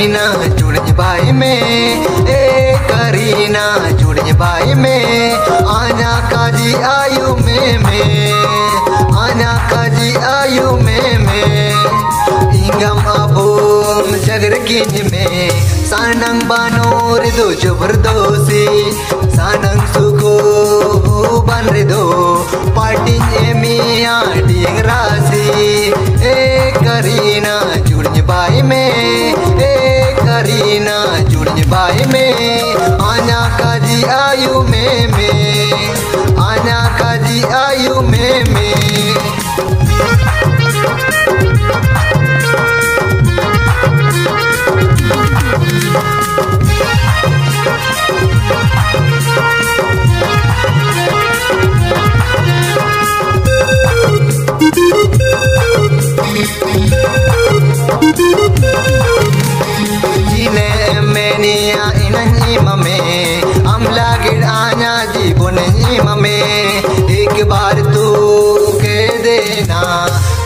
करीना जुड़ज भाई में। ए, करीना जुड़ज भाई में। आना काजी, आयु में में। आना काजी, आयु में में। इंगम अबूम जगर किंज में। सानंग बानोर, दो जबर दोसी। सानंग सुखो बन रे दो। पार्टी ए मिया डिंग राशी ए, करीना जुड़ज भाई में। Medina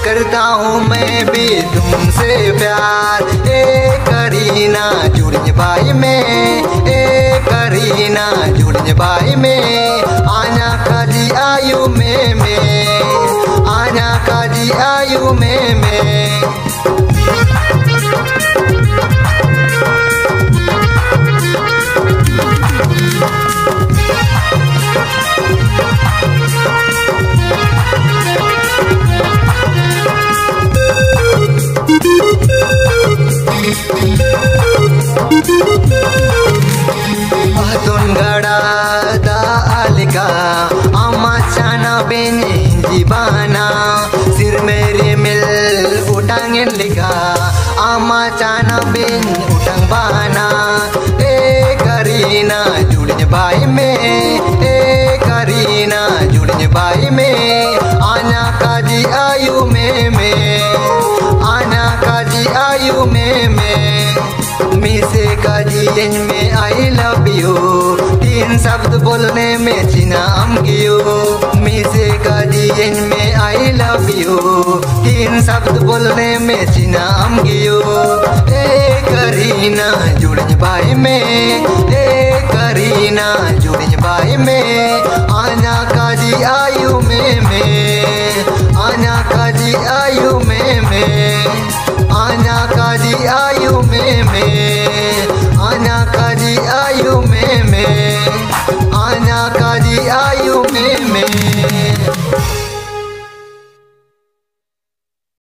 करता हूँ मैं भी तुमसे प्यार। ए करीना जुड़ भाई में ए करीना जुड़ भाई में। आना काजी आयु में में। आना काजी आयु में में। Jibana मेरे मिल mil utangin lika Amma chana bin utang bana E karina जुड़ भाई में। ए करीना जुड़ भाई में। आना काजी आयु में में। आना काजी आयु में में। मिसे काजी यंग में आई लव यू तीन शब्द बोलने में चिना हम गियो मिसे काजी यंग में आई लव यू तीन शब्द बोलने में चिनाम गियो। ए करीना जुड़ बाई में। ए करीना जुड़ बाई में। आना काजी आयु में में। आना काजी आयु में में। आना काजी आयु में में। आना काजी आयु में में। आना काजी आयु में में।